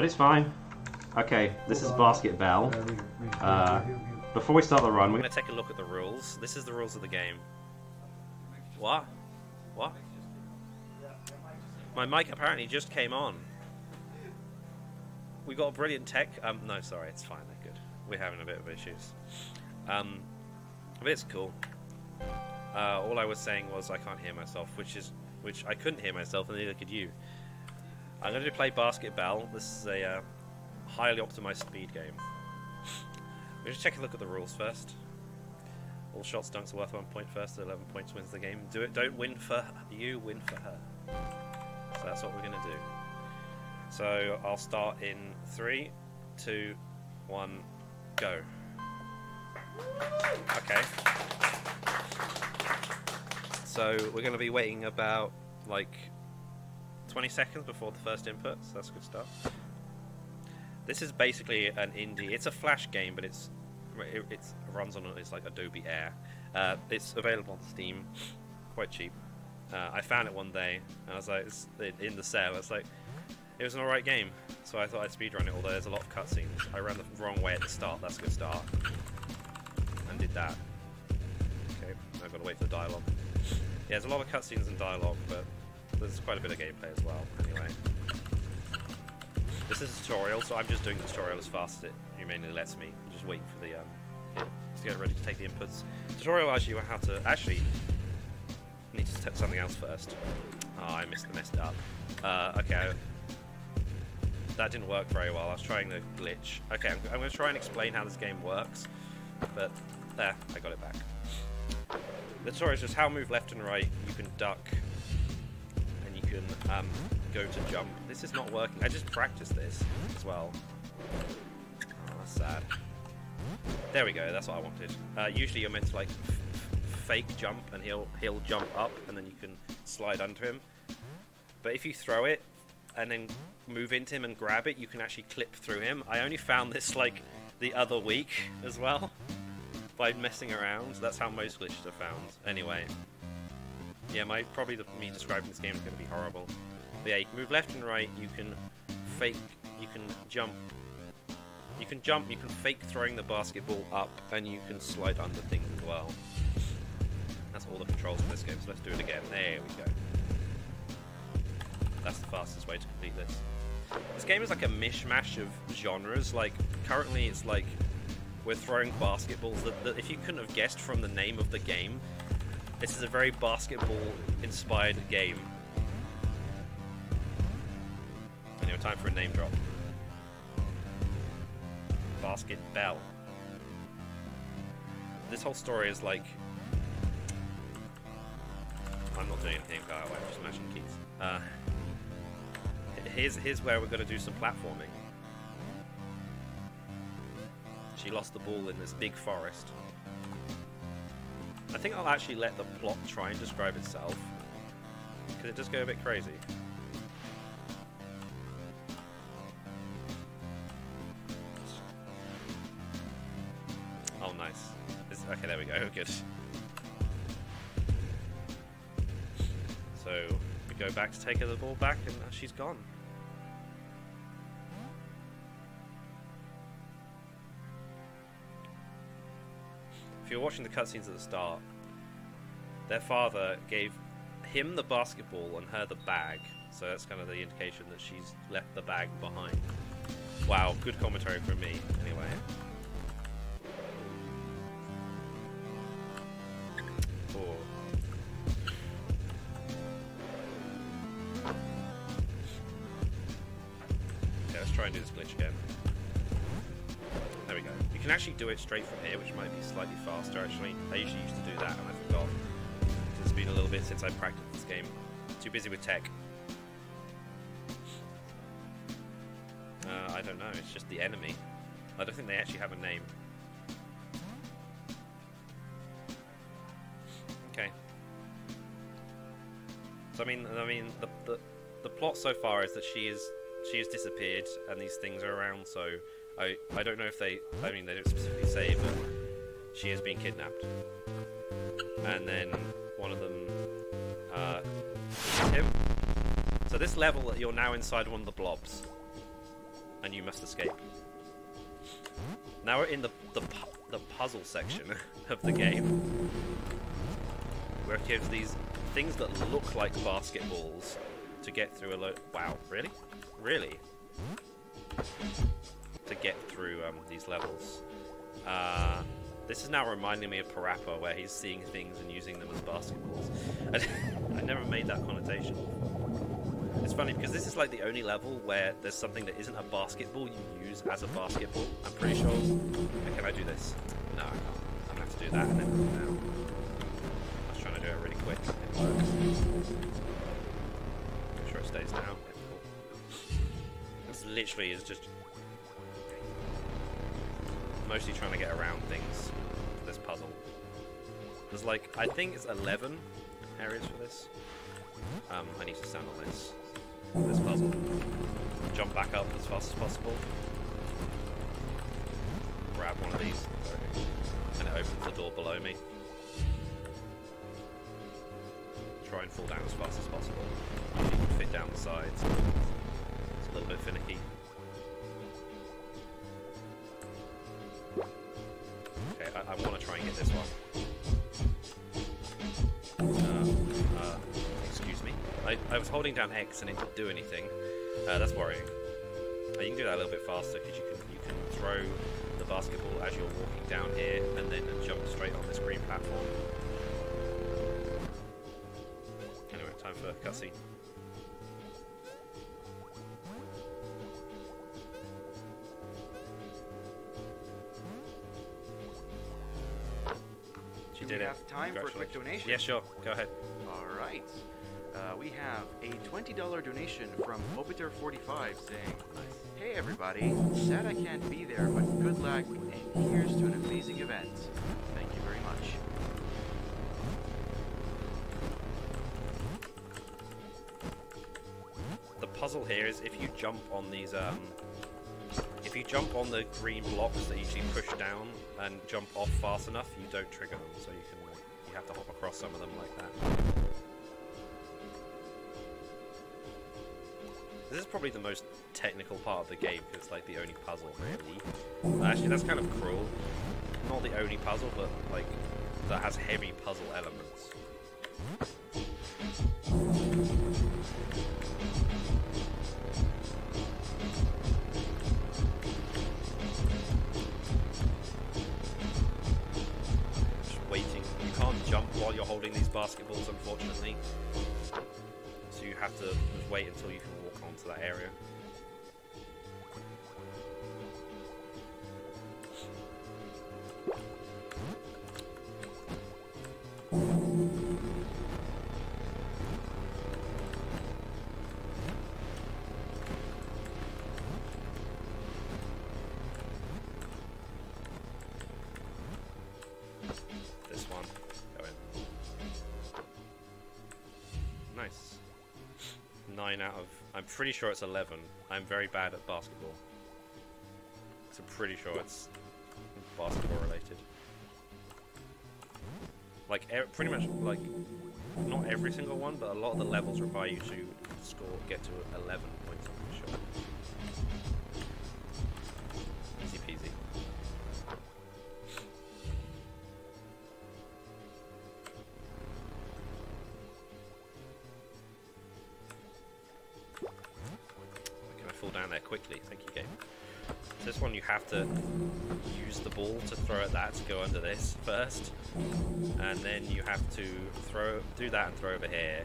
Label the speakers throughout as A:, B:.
A: But it's fine. Okay, this is Basket Belle. Uh, before we start the run, we're
B: gonna take a look at the rules. This is the rules of the game. What? What? My mic apparently just came on. We got a brilliant tech. Um, no, sorry, it's fine. They're good. We're having a bit of issues. Um, but it's cool. Uh, all I was saying was I can't hear myself, which is which I couldn't hear myself, and neither could you. I'm going to play basketball. This is a uh, highly optimized speed game. We'll just take a look at the rules first. All shots dunks are worth one point first. 11 points wins the game. Do it. Don't win for you. Win for her. So that's what we're going to do. So I'll start in three, two, one, go. Okay. So we're going to be waiting about like 20 seconds before the first input. So that's good start. This is basically an indie. It's a flash game, but it's it it's, runs on it's like Adobe Air. Uh, it's available on Steam, quite cheap. Uh, I found it one day, and I was like, it's in the sale. It's like it was an alright game, so I thought I'd speedrun it. Although there's a lot of cutscenes, I ran the wrong way at the start. That's a good start, and did that. Okay, I've got to wait for the dialogue. Yeah, there's a lot of cutscenes and dialogue, but there's quite a bit of gameplay as well. Anyway. This is a tutorial, so I'm just doing the tutorial as fast as it humanely lets me. I'm just waiting for the um, to get ready to take the inputs. Tutorial asks you how to actually need to set something else first. Oh, I missed the messed up. Uh, okay, that didn't work very well. I was trying the glitch. Okay, I'm, I'm going to try and explain how this game works, but there, I got it back. The tutorial is just how move left and right. You can duck, can um, go to jump. This is not working. I just practiced this as well. Oh, that's sad. There we go. That's what I wanted. Uh, usually you're meant to like fake jump, and he'll he'll jump up, and then you can slide under him. But if you throw it and then move into him and grab it, you can actually clip through him. I only found this like the other week as well by messing around. That's how most glitches are found. Anyway, yeah, my probably the, me describing this game is going to be horrible. But yeah, you can move left and right. You can fake. You can jump. You can jump. You can fake throwing the basketball up, and you can slide under things as well. That's all the controls in this game. So let's do it again. There we go. That's the fastest way to complete this. This game is like a mishmash of genres. Like currently, it's like we're throwing basketballs. That, that if you couldn't have guessed from the name of the game, this is a very basketball-inspired game. Anyway, time for a name drop. Basket Belle. This whole story is like. I'm not doing anything, by the way, I'm just mashing keys. Uh, here's, here's where we're going to do some platforming. She lost the ball in this big forest. I think I'll actually let the plot try and describe itself. Because it does go a bit crazy. Oh, nice. It's, okay, there we go. Good. So, we go back to take the ball back, and she's gone. If you're watching the cutscenes at the start, their father gave him the basketball and her the bag. So that's kind of the indication that she's left the bag behind. Wow, good commentary from me. Anyway. Straight from here, which might be slightly faster actually. I usually used to do that and I forgot. It's been a little bit since I practiced this game. Too busy with tech. Uh, I don't know, it's just the enemy. I don't think they actually have a name. Okay. So I mean, I mean, the, the the plot so far is that she is she has disappeared and these things are around. So I I don't know if they. I mean, they don't specifically say, but she has been kidnapped. And then one of them uh, him. So this level, that you're now inside one of the blobs. and you must escape. Now we're in the the, pu- the puzzle section of the game, where it gives these things that look like basketballs to get through a load. Wow, really, really, to get through um, these levels. Uh, this is now reminding me of Parappa, where he's seeing things and using them as basketballs. I never made that connotation. It's funny because this is like the only level where there's something that isn't a basketball you use as a basketball. I'm pretty sure. Can I do this? No, I can't. I'm gonna have to do that and then. I was trying to do it really quick. It works. Make sure it stays down. This literally is just mostly trying to get around things. This puzzle. There's like I think it's 11 areas for this. Um, I need to stand on this this puzzle. Jump back up as fast as possible. Grab one of these, and it opens the door below me. Try and fall down as fast as possible. Fit down the sides. It's a little bit finicky. Was holding down X and it didn't do anything. Uh, that's worrying. Uh, you can do that a little bit faster because you can you can throw the basketball as you're walking down here and then jump straight on this green platform. Anyway, time for cutscene. She
C: Do
B: did
C: we
B: it.
C: have time for a quick donation?
B: Yeah, sure. Go ahead.
C: All right. Uh, we have a $20 donation from Obiter45 saying, Hey everybody, sad I can't be there, but good luck and here's to an amazing event. Thank you very much.
B: the puzzle here is if you jump on these um if you jump on the green blocks that you usually push down and jump off fast enough you don't trigger them so you can you have to hop across some of them like that this is probably the most technical part of the game because it's like the only puzzle really actually that's kind of cruel not the only puzzle but like that has heavy puzzle elements just waiting. You can't jump while you're holding these basketballs, unfortunately. So you have to wait until you onto that area. This one. Go in. Nice. 9 out of. I'm pretty sure it's 11. I'm very bad at basketball. So I'm pretty sure it's basketball related. Like, pretty much, like, not every single one, but a lot of the levels require you to score, get to 11 down there quickly? Thank you, game. So this one you have to use the ball to throw at that to go under this first, and then you have to throw do that and throw over here.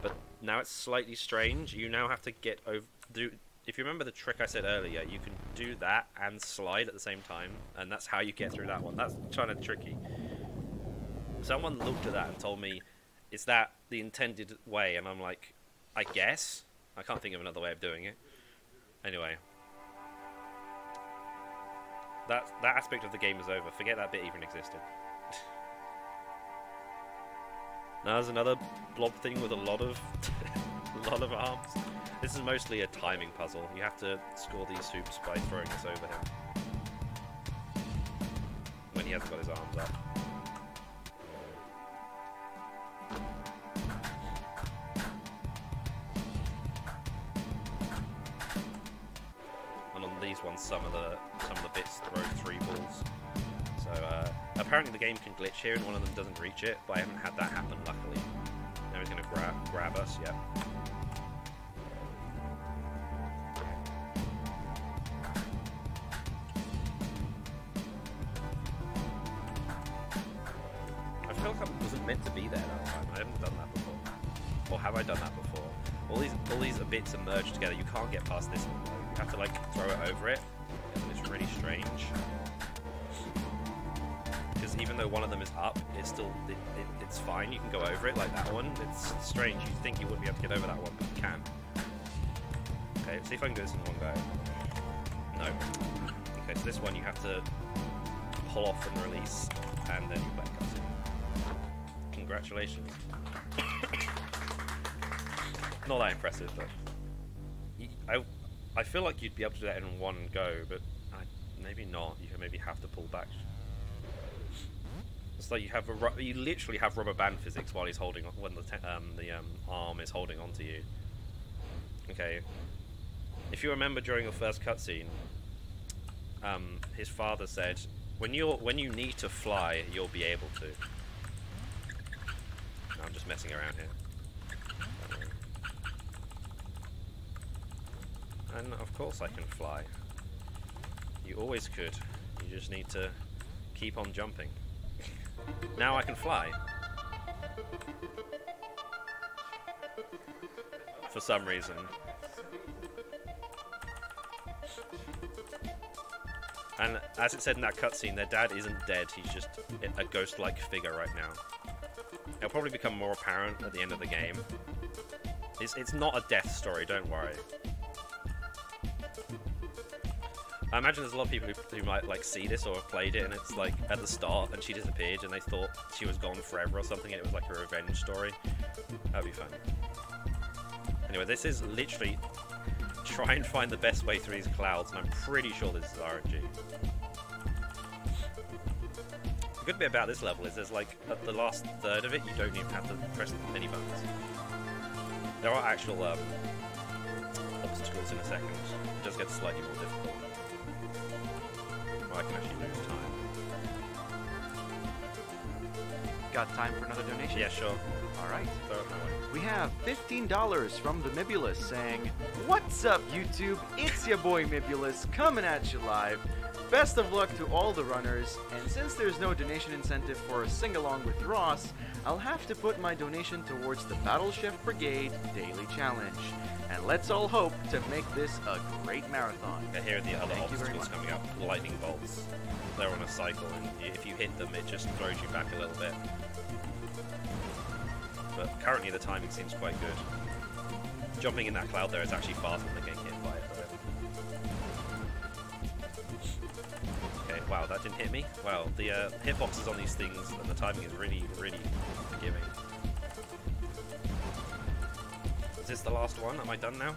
B: But now it's slightly strange. You now have to get over do. If you remember the trick I said earlier, you can do that and slide at the same time, and that's how you get through that one. That's kind of tricky. Someone looked at that and told me, "Is that the intended way?" And I'm like, "I guess." I can't think of another way of doing it. Anyway, that that aspect of the game is over. Forget that bit even existed. now there's another blob thing with a lot of a lot of arms. This is mostly a timing puzzle. You have to score these hoops by throwing this over him when he hasn't got his arms up. Some of the some of the bits throw three balls. So uh, apparently the game can glitch here, and one of them doesn't reach it. But I haven't had that happen, luckily. Now he's gonna grab grab us. Yep. I feel like I wasn't meant to be there that time. I haven't done that before. Or have I done that before? All these all these bits are merged together. You can't get past this one. You have to like throw it over it. Really strange. Because even though one of them is up, it's still it, it, it's fine. You can go over it like that one. It's strange. You think you wouldn't be able to get over that one, but you can. Okay, let's see if I can do this in one go. No. Okay, so this one you have to pull off and release, and then you play cutscene. Congratulations. Not that impressive, but I, I feel like you'd be able to do that in one go, but maybe not. You maybe have to pull back. It's like you have a you literally have rubber band physics while he's holding on when the um, the um, arm is holding onto you. Okay, if you remember during your first cutscene, um, his father said, "When you when you need to fly, you'll be able to." No, I'm just messing around here. And of course I can fly. You always could. You just need to keep on jumping. now I can fly. For some reason. And as it said in that cutscene, their dad isn't dead, he's just a ghost-like figure right now. It'll probably become more apparent at the end of the game. It's, it's not a death story, don't worry. I imagine there's a lot of people who, who might like see this or have played it, and it's like at the start, and she disappeared, and they thought she was gone forever or something, and it was like a revenge story. That'd be fun. Anyway, this is literally try and find the best way through these clouds, and I'm pretty sure this is RNG. The good bit about this level is there's like at the last third of it, you don't even have to press any buttons. There are actual um, obstacles in a second. It does get slightly more difficult. Well, I can actually lose time.
C: Got time for another donation?
B: Yeah, sure.
C: All right.
B: Throw it my way.
C: We have $15 from the Mibulus saying, What's up, YouTube? It's your boy Mibulus coming at you live. Best of luck to all the runners, and since there's no donation incentive for a sing along with Ross, I'll have to put my donation towards the Battle Chef Brigade Daily Challenge. And let's all hope to make this a great marathon.
B: Here are the other
C: Thank
B: obstacles coming up. Lightning bolts. They're on a cycle, and if you hit them, it just throws you back a little bit. But currently, the timing seems quite good. Jumping in that cloud there is actually faster than getting hit by it. Okay, wow, that didn't hit me. Wow, the uh, hitboxes on these things and the timing is really, really forgiving. Is this the last one? Am I done now?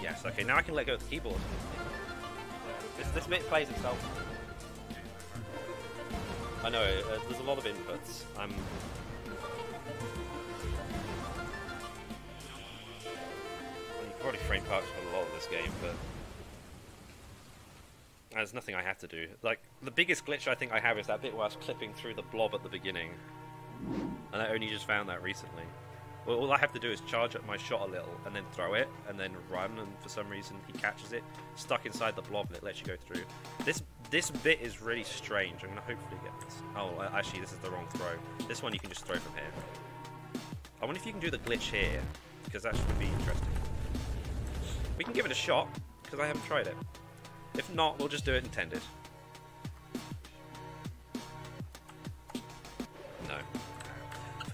B: Yes, okay, now I can let go of the keyboard. This, this bit plays itself. I know, uh, there's a lot of inputs. I'm... You can probably frame parts for a lot of this game, but... There's nothing I have to do. Like, the biggest glitch I think I have is that bit where I was clipping through the blob at the beginning. And I only just found that recently. Well, all I have to do is charge up my shot a little and then throw it and then run and for some reason he catches it stuck inside the blob and it lets you go through. This this bit is really strange. I'm gonna hopefully get this. Oh, actually this is the wrong throw. This one you can just throw from here. I wonder if you can do the glitch here because that should be interesting. We can give it a shot because I haven't tried it. If not, we'll just do it intended.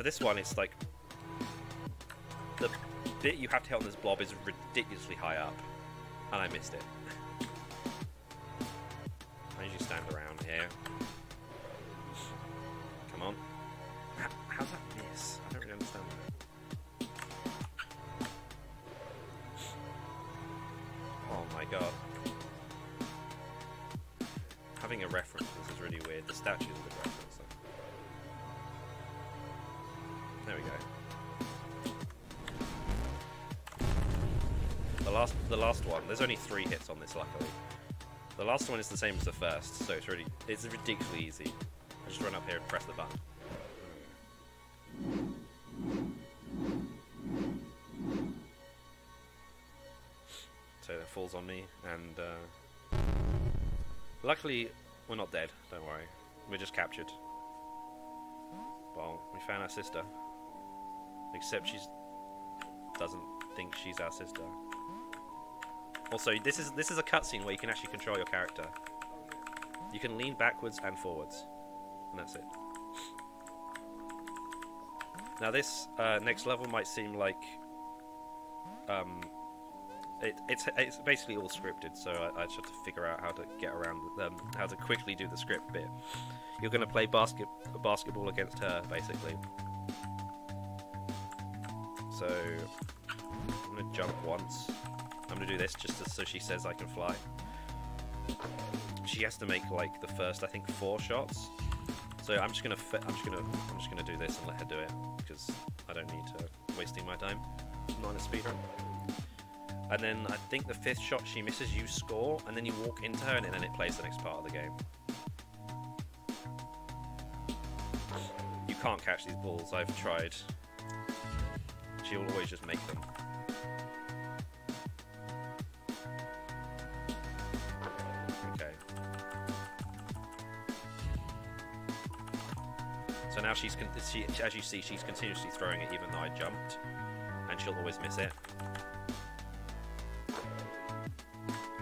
B: For this one, it's like the bit you have to hit on this blob is ridiculously high up, and I missed it. I usually stand around here. Come on. How, how's that miss? I don't really understand that. Oh my god. Having a reference is really weird. The statue's a good reference. The last one. There's only three hits on this, luckily. The last one is the same as the first, so it's really it's ridiculously easy. I just run up here and press the button. So it falls on me, and uh, luckily we're not dead. Don't worry, we're just captured. Well, we found our sister. Except she doesn't think she's our sister. Also, this is this is a cutscene where you can actually control your character. You can lean backwards and forwards, and that's it. Now, this uh, next level might seem like um, it, it's it's basically all scripted, so I, I just have to figure out how to get around um, how to quickly do the script bit. You're going to play basket basketball against her, basically. So I'm going to jump once. I'm to do this just to, so she says I can fly. She has to make like the first, I think, four shots. So I'm just gonna, I'm just gonna, I'm just gonna do this and let her do it because I don't need to wasting my time. I'm not a speedrun. And then I think the fifth shot she misses, you score, and then you walk into her, and then it plays the next part of the game. You can't catch these balls. I've tried. She'll always just make them. She's, she, as you see, she's continuously throwing it even though I jumped, and she'll always miss it.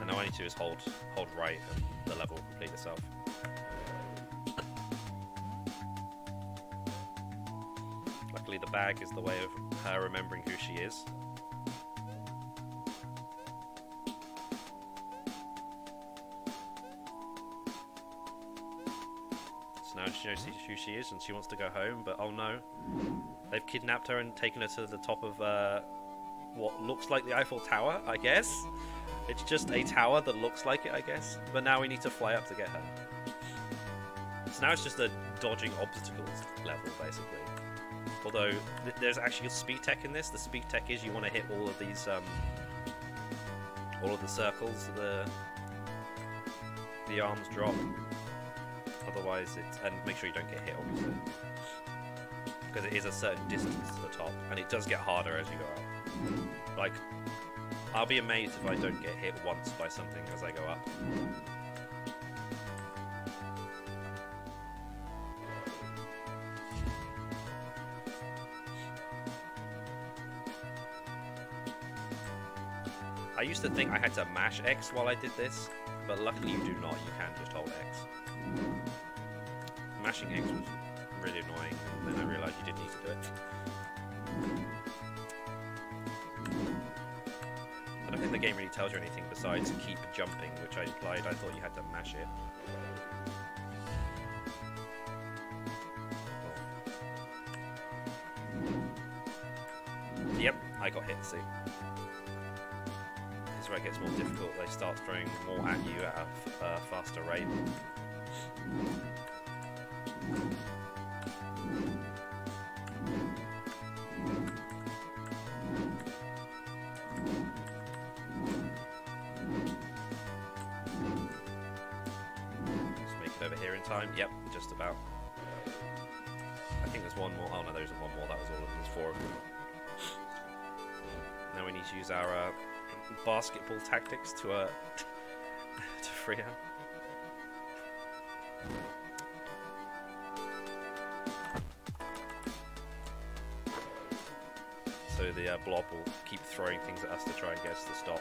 B: And all I need to do is hold, hold right, and the level will complete itself. Luckily, the bag is the way of her remembering who she is. Knows who she is and she wants to go home, but oh no. They've kidnapped her and taken her to the top of uh, what looks like the Eiffel Tower, I guess. It's just a tower that looks like it, I guess. But now we need to fly up to get her. So now it's just a dodging obstacles level, basically. Although th there's actually a speed tech in this. The speed tech is you want to hit all of these, um, all of the circles. The the arms drop. Otherwise, it's and make sure you don't get hit, obviously, because it is a certain distance to the top, and it does get harder as you go up. Like, I'll be amazed if I don't get hit once by something as I go up. I used to think I had to mash X while I did this, but luckily you do not, you can just hold X. Mashing X was really annoying, and then I realised you didn't need to do it. I don't think the game really tells you anything besides keep jumping, which I implied I thought you had to mash it. Yep, I got hit, see. This is where it gets more difficult. They start throwing more at you at a uh, faster rate. Over here in time. Yep, just about. I think there's one more. Oh no, there isn't one more. That was all of them. There's four of them. Now we need to use our uh, basketball tactics to uh, to free her. So the uh, blob will keep throwing things at us to try and get us to stop.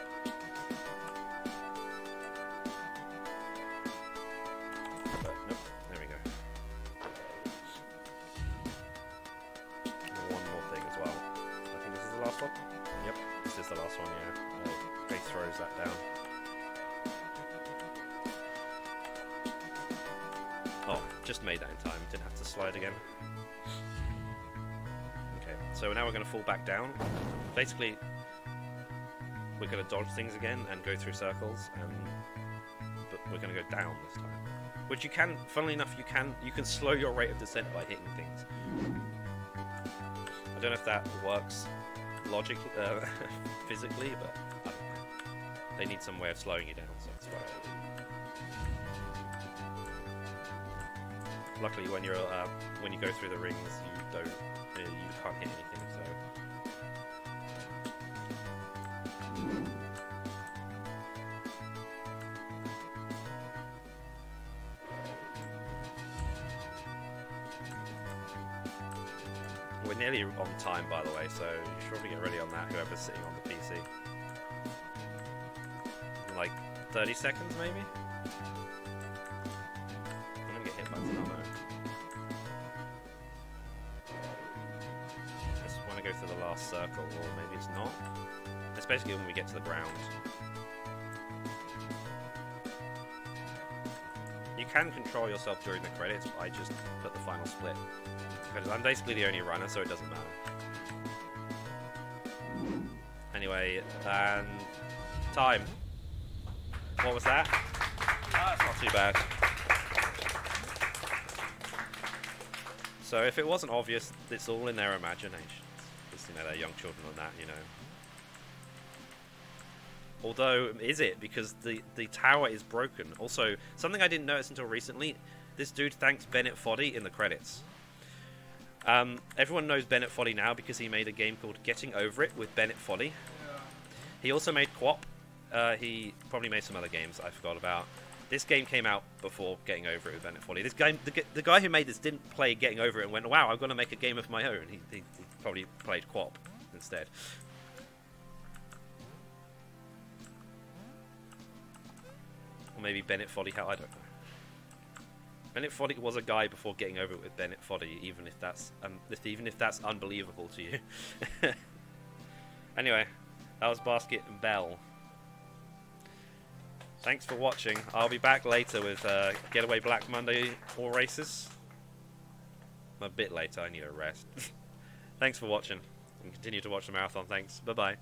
B: Just made that in time. Didn't have to slide again. Okay, so now we're going to fall back down. Basically, we're going to dodge things again and go through circles, and but we're going to go down this time. Which you can, funnily enough, you can you can slow your rate of descent by hitting things. I don't know if that works logically, uh, physically, but know. they need some way of slowing you down, so Luckily, when you're uh, when you go through the rings, you don't uh, you can't hit anything. So we're nearly on time, by the way. So you should probably get ready on that. Whoever's sitting on the PC, like 30 seconds, maybe. Circle, or maybe it's not. It's basically when we get to the ground. You can control yourself during the credits, but I just put the final split. Because I'm basically the only runner, so it doesn't matter. Anyway, and time. What was that? Ah, that's not too bad. So if it wasn't obvious, it's all in their imaginations. Know, they're young children on that, you know. Although, is it? Because the, the tower is broken. Also, something I didn't notice until recently, this dude thanks Bennett Foddy in the credits. Um, everyone knows Bennett Foddy now because he made a game called Getting Over It with Bennett Foddy. He also made QWOP. Uh, he probably made some other games I forgot about. This game came out before Getting Over It with Bennett Foddy. This game, the, the guy who made this didn't play Getting Over It and went, "Wow, I'm going to make a game of my own." He, he, he probably played QWOP instead. Or maybe Bennett Foddy. How I don't know. Bennett Foddy was a guy before getting over it with Bennett Foddy, even if that's um, even if that's unbelievable to you. anyway, that was Basket and Bell. Thanks for watching. I'll be back later with uh, Getaway Black Monday All Races. I'm a bit later. I need a rest. Thanks for watching. And continue to watch the marathon. Thanks. Bye bye.